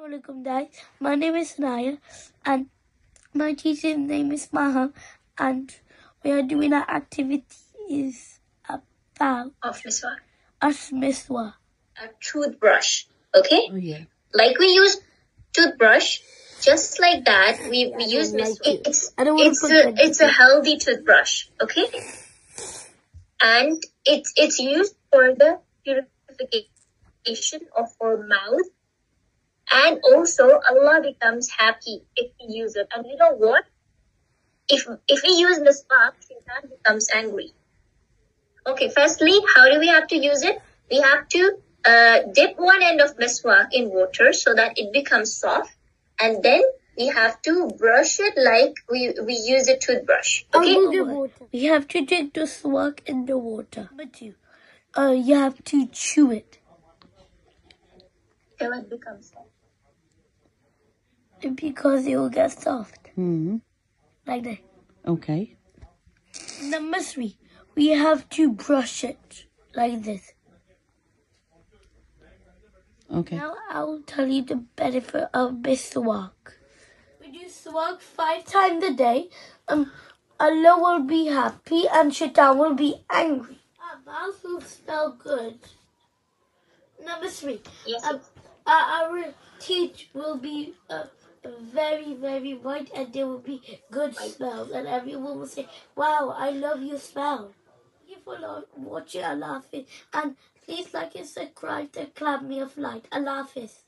Assalamualaikum guys, my name is Sanaya and my teacher's name is Maha and we are doing our activity is about of miswak. us miswa. A toothbrush. Okay? Oh yeah. Like we use toothbrush, just like that, we, we use don't like it. it's I don't it's put a, that- it's a healthy toothbrush, okay? And it's it's used for the purification of our mouth. And also Allah becomes happy if we use it. And you know what? If if we use miswak, Shaitan becomes angry. Okay, firstly, how do we have to use it? We have to uh, dip one end of miswak in water so that it becomes soft, and then we have to brush it like we, we use a toothbrush. Okay? We have to take the swag in the water. Number two, uh, you have to chew it Till it becomes soft. because it will get soft hmm like that. Okay. Number three, we have to brush it like this. Okay. Now I'll tell you the benefit of this swag. We do swag five times a day. Um, Allah will be happy and Shaitan will be angry. Our mouth will smell good. Number three, Yes. um, our, our teeth will be uh, very, very white and there will be good smells. And everyone will say, wow, I love your smell. For lo- watching Allah laughing. And please like and subscribe to Academy of Light. Allah Hafiz.